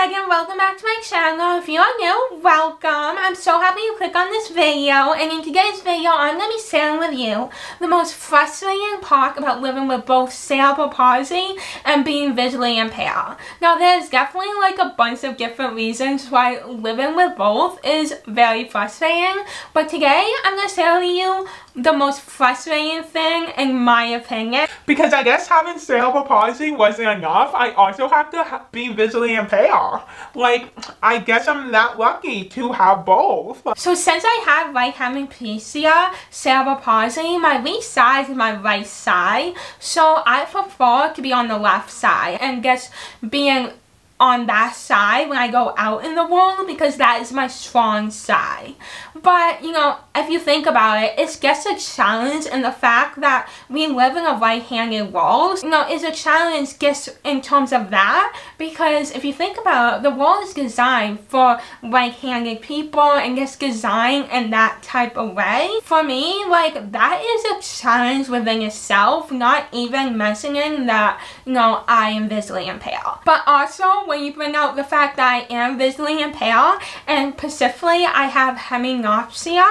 Megan, welcome back to my channel. If you are new, welcome. I'm so happy you clicked on this video and in today's video I'm going to be sharing with you the most frustrating part about living with both cerebral palsy and being visually impaired. Now there's definitely like a bunch of different reasons why living with both is very frustrating but today I'm going to share with you the most frustrating thing in my opinion. Because I guess having cerebral palsy wasn't enough, I also have to be visually impaired. Like, I guess I'm not lucky to have both. So since I have right hemiparesis, cerebral palsy, my right side is my right side. So I prefer to be on the left side and guess being on that side when I go out in the world because that is my strong side. But, you know, if you think about it, it's just a challenge and the fact that we live in a right-handed world. You know, it's a challenge just in terms of that because if you think about it, the world is designed for right-handed people and just designed in that type of way. For me, like, that is a challenge within itself, not even mentioning that, you know, I am visually impaired. But also, when you bring out the fact that I am visually impaired and specifically I have hemianopsia,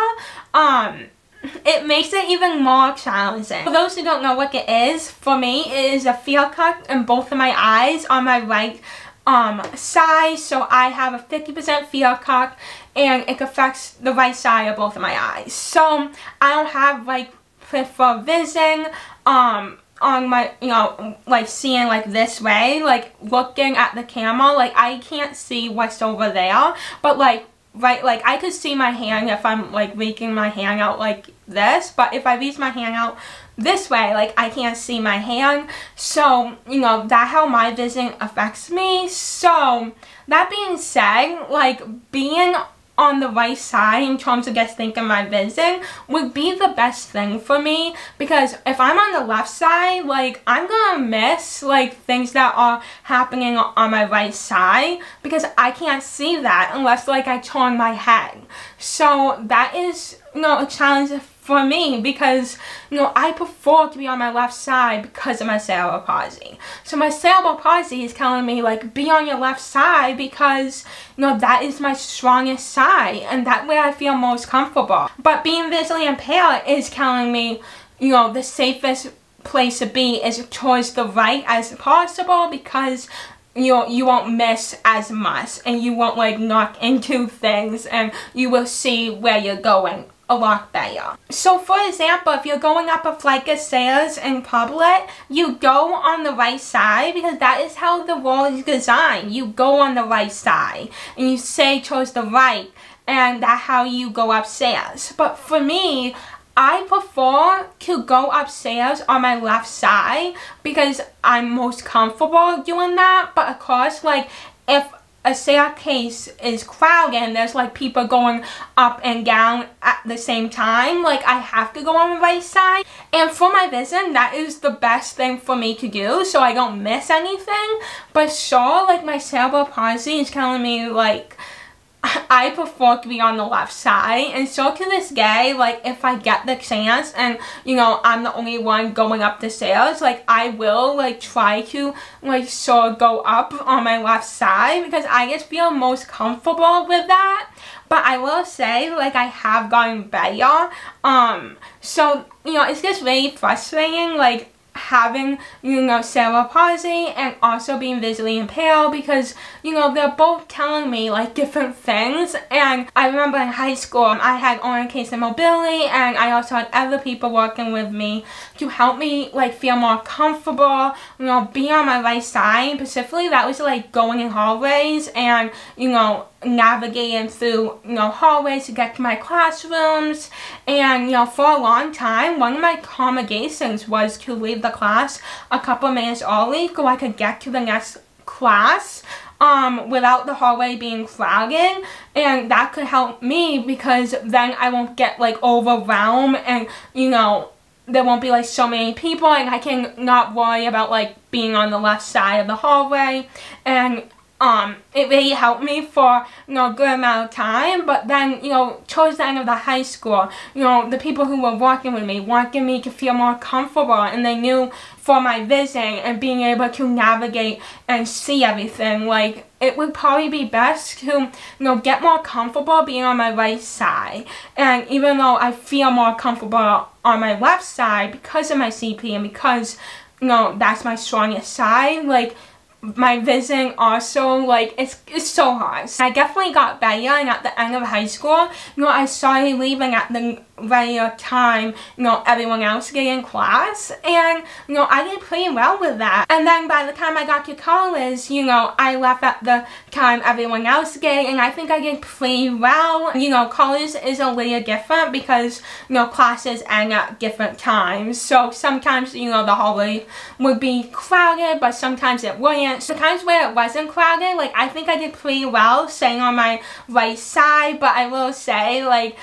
um, it makes it even more challenging. For those who don't know what it is, for me it is a field cut in both of my eyes on my right um, side. So I have a 50% field cut and it affects the right side of both of my eyes. So I don't have like peripheral vision. Um, on my, you know, like seeing like this way, like looking at the camera, like I can't see what's over there, but like, right, like I could see my hand if I'm like reaching my hand out like this, but if I reach my hand out this way, like I can't see my hand, so, you know, that how my vision affects me, so, that being said, like, being on the right side in terms of just thinking my vision would be the best thing for me because if I'm on the left side like I'm gonna miss like things that are happening on my right side because I can't see that unless like I turn my head. So that is you know a challenge for me because, you know, I prefer to be on my left side because of my cerebral palsy. So my cerebral palsy is telling me, like, be on your left side because, you know, that is my strongest side and that way I feel most comfortable. But being visually impaired is telling me, you know, the safest place to be is towards the right as possible because you know, you won't miss as much and you won't like knock into things and you will see where you're going a lot better. So for example, if you're going up a flight of stairs in public, you go on the right side because that is how the wall is designed. You go on the right side and you say towards the right and that's how you go upstairs. But for me, I prefer to go upstairs on my left side because I'm most comfortable doing that. But of course, like, if a staircase is crowded and there's like people going up and down at the same time like I have to go on the right side. And for my vision that is the best thing for me to do so I don't miss anything. But sure like my cerebral palsy is telling me like I prefer to be on the left side and so to this day like if I get the chance and you know I'm the only one going up the stairs like I will like try to like sort of go up on my left side because I just feel most comfortable with that. But I will say like I have gotten better um so you know it's just really frustrating like having, you know, cerebral palsy and also being visually impaired because, you know, they're both telling me like different things. And I remember in high school, I had orientation mobility and I also had other people working with me to help me like feel more comfortable, you know, be on my right side. Specifically, that was like going in hallways and, you know, navigating through, you know, hallways to get to my classrooms. And, you know, for a long time, one of my accommodations was to leave the class a couple minutes early so I could get to the next class um, without the hallway being crowded and that could help me because then I won't get like overwhelmed and you know there won't be like so many people and I can not worry about like being on the left side of the hallway and um, it really helped me for, you know, a good amount of time. But then, you know, towards the end of the high school, you know, the people who were working with me wanted me to feel more comfortable and they knew for my vision and being able to navigate and see everything, like, it would probably be best to, you know, get more comfortable being on my right side. And even though I feel more comfortable on my left side because of my CP and because, you know, that's my strongest side, like, my vision also like it's it's so hard. I definitely got better and at the end of high school, you know, I started leaving at the regular time, you know, everyone else get in class. And, you know, I did pretty well with that. And then by the time I got to college, you know, I left at the time everyone else did. And I think I did pretty well. You know, college is a little different because, you know, classes end at different times. So sometimes, you know, the hallway would be crowded, but sometimes it wouldn't. Sometimes where it wasn't crowded, like, I think I did pretty well staying on my right side. But I will say, like,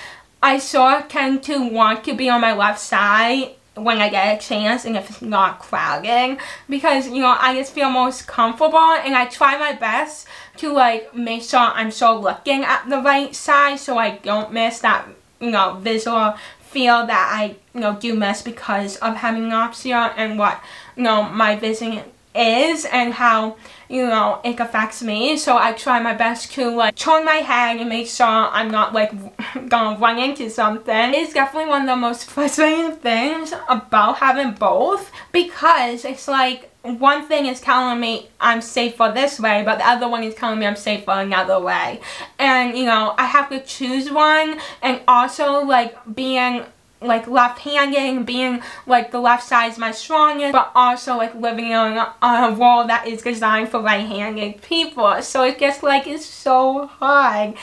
I sort of tend to want to be on my left side when I get a chance and if it's not crowded because you know I just feel most comfortable and I try my best to like make sure I'm so looking at the right side so I don't miss that you know visual feel that I you know do miss because of hemianopsia and what you know my vision is and how you know it affects me so I try my best to like turn my head and make sure I'm not like gonna run into something it's definitely one of the most frustrating things about having both because it's like one thing is telling me I'm safer this way, but the other one is telling me I'm safer another way. And, you know, I have to choose one and also, like, being like left-handed and being like the left side is my strongest but also like living on a, world that is designed for right-handed people. So it gets like it's so hard.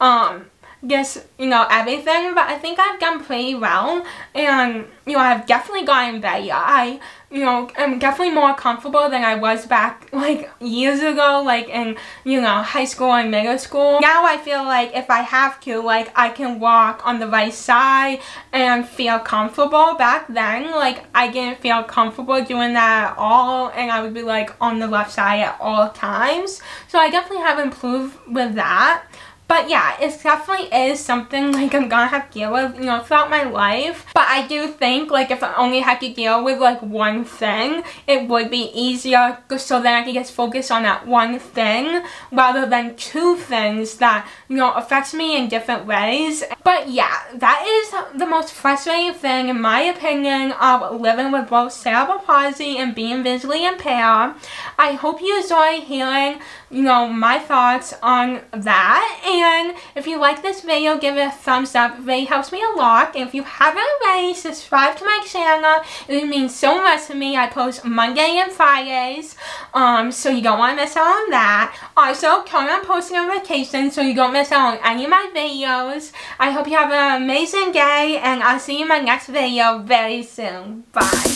Um guess you know everything but I think I've done pretty well and you know I've definitely gotten better I you know, I'm definitely more comfortable than I was back, like, years ago, like, in, you know, high school and middle school. Now I feel like if I have to, like, I can walk on the right side and feel comfortable. Back then, like, I didn't feel comfortable doing that at all, and I would be, like, on the left side at all times. So I definitely have improved with that. But yeah, it definitely is something like I'm gonna have to deal with, you know, throughout my life. But I do think like if I only had to deal with like one thing, it would be easier so then I could just focus on that one thing rather than two things that, you know, affects me in different ways. But yeah, that is the most frustrating thing in my opinion of living with both cerebral palsy and being visually impaired. I hope you enjoy hearing, you know, my thoughts on that. And and if you like this video, give it a thumbs up. It really helps me a lot. And if you haven't already, subscribe to my channel. It would mean so much to me. I post Monday and Fridays, um, so you don't want to miss out on that. Also, turn on post notifications so you don't miss out on any of my videos. I hope you have an amazing day, and I'll see you in my next video very soon. Bye.